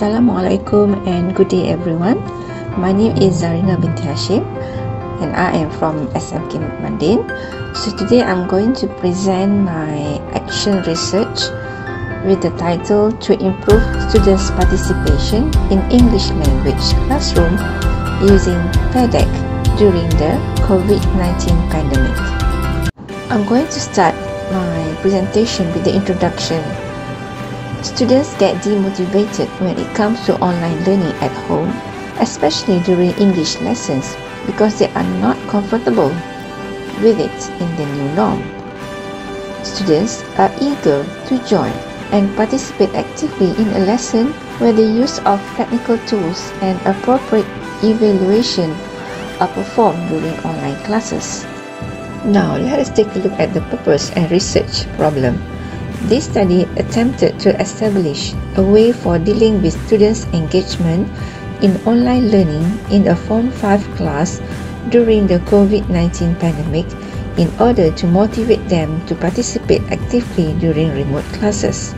Assalamualaikum and good day everyone. My name is Zarina binti Hashim and I am from SMK Mandin. So today I'm going to present my action research with the title To Improve Students' Participation in English Language Classroom using Pear Deck during the COVID-19 pandemic. I'm going to start my presentation with the introduction Students get demotivated when it comes to online learning at home, especially during English lessons, because they are not comfortable with it in the new norm. Students are eager to join and participate actively in a lesson where the use of technical tools and appropriate evaluation are performed during online classes. Now, let us take a look at the purpose and research problem. This study attempted to establish a way for dealing with students' engagement in online learning in a Form 5 class during the COVID-19 pandemic in order to motivate them to participate actively during remote classes.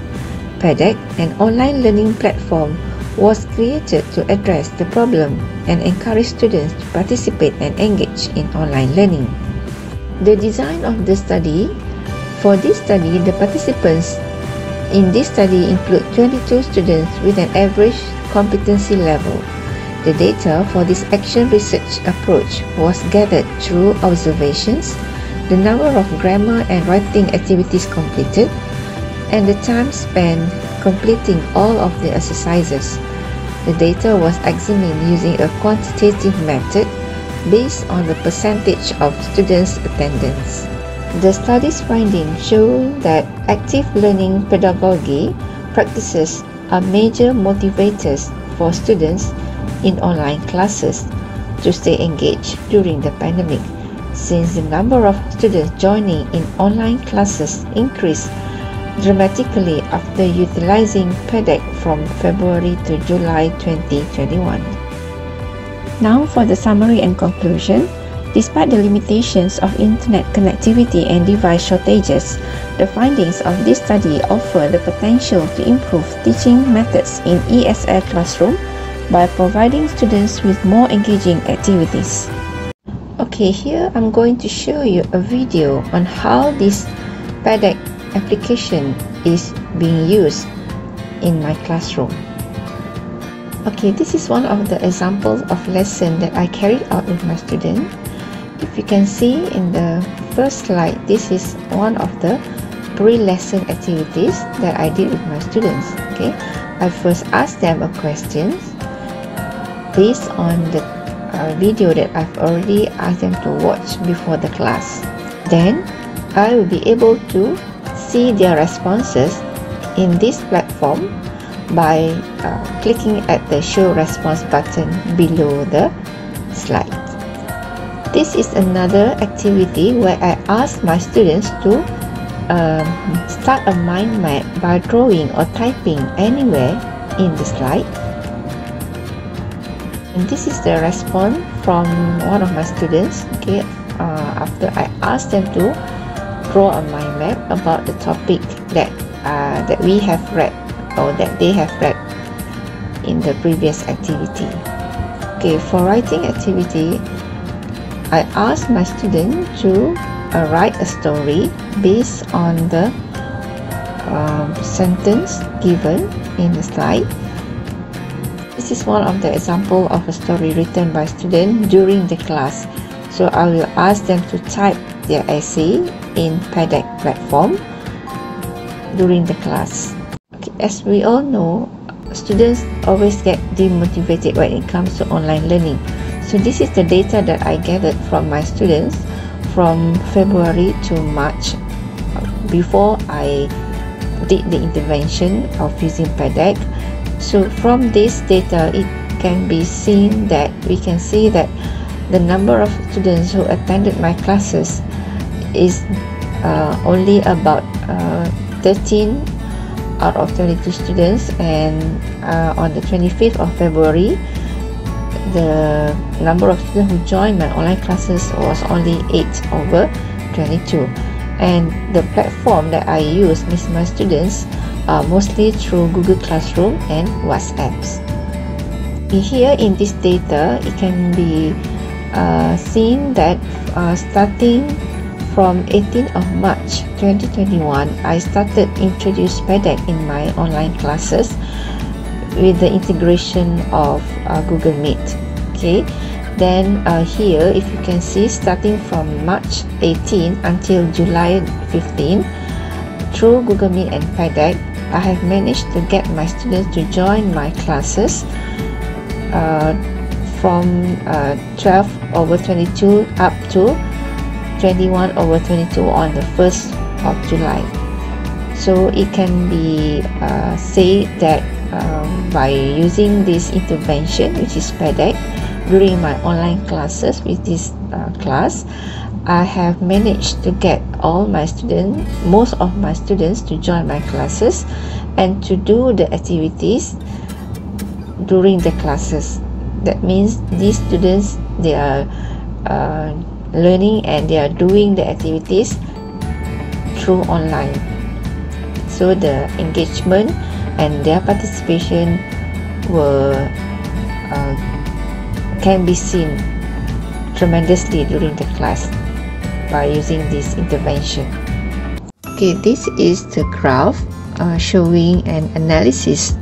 Pear Deck, an online learning platform, was created to address the problem and encourage students to participate and engage in online learning. The design of the study for this study, the participants in this study include 22 students with an average competency level. The data for this action research approach was gathered through observations, the number of grammar and writing activities completed, and the time spent completing all of the exercises. The data was examined using a quantitative method based on the percentage of students' attendance. The study's findings show that active learning pedagogy practices are major motivators for students in online classes to stay engaged during the pandemic since the number of students joining in online classes increased dramatically after utilizing Pear Deck from February to July 2021. Now for the summary and conclusion. Despite the limitations of internet connectivity and device shortages, the findings of this study offer the potential to improve teaching methods in ESL classroom by providing students with more engaging activities. Okay, here I'm going to show you a video on how this Pear Deck application is being used in my classroom. Okay, this is one of the examples of lesson that I carried out with my student if you can see in the first slide this is one of the pre-lesson activities that I did with my students okay? I first asked them a question based on the uh, video that I've already asked them to watch before the class. Then I will be able to see their responses in this platform by uh, clicking at the show response button below the slide this is another activity where I ask my students to um, start a mind map by drawing or typing anywhere in the slide. And this is the response from one of my students. Okay, uh, after I asked them to draw a mind map about the topic that uh, that we have read or that they have read in the previous activity. Okay, for writing activity, I asked my student to uh, write a story based on the um, sentence given in the slide. This is one of the example of a story written by student during the class. So I will ask them to type their essay in Pear Deck platform during the class. Okay, as we all know, students always get demotivated when it comes to online learning. So this is the data that I gathered from my students from February to March before I did the intervention of using Pear Deck. So from this data, it can be seen that we can see that the number of students who attended my classes is uh, only about uh, 13 out of 22 students and uh, on the 25th of February the number of students who joined my online classes was only 8 over 22 and the platform that I use with my students are mostly through Google Classroom and WhatsApps. Here in this data, it can be uh, seen that uh, starting from 18th of March 2021, I started introduce Pear Deck in my online classes with the integration of uh, Google Meet. Okay, then uh, here if you can see starting from March 18 until July 15 through Google Meet and Pear Deck I have managed to get my students to join my classes uh, from uh, 12 over 22 up to 21 over 22 on the 1st of July so it can be uh, that um, by using this intervention which is Pear Deck during my online classes with this uh, class I have managed to get all my students, most of my students to join my classes and to do the activities during the classes. That means these students, they are uh, learning and they are doing the activities through online. So the engagement and their participation were uh, can be seen tremendously during the class by using this intervention. Okay, this is the graph uh, showing an analysis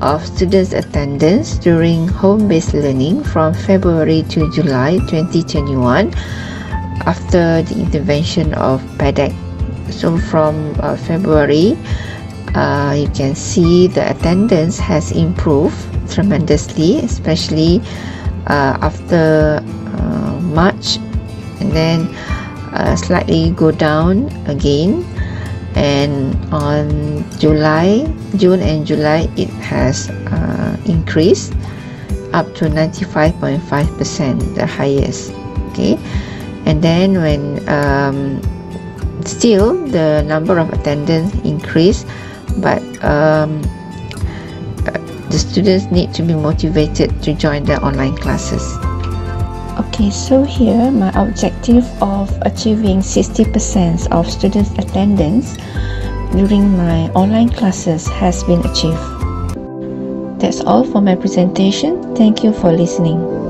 of students' attendance during home-based learning from February to July 2021 after the intervention of Pear Deck. So from uh, February, uh, you can see the attendance has improved tremendously, especially uh, after uh, March and then uh, slightly go down again. And on July June and July it has uh, increased up to 95.5% the highest okay? And then when um, still the number of attendance increase but um, uh, the students need to be motivated to join the online classes Okay, so here my objective of achieving 60% of students attendance during my online classes has been achieved. That's all for my presentation. Thank you for listening.